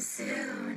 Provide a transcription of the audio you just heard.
Soon.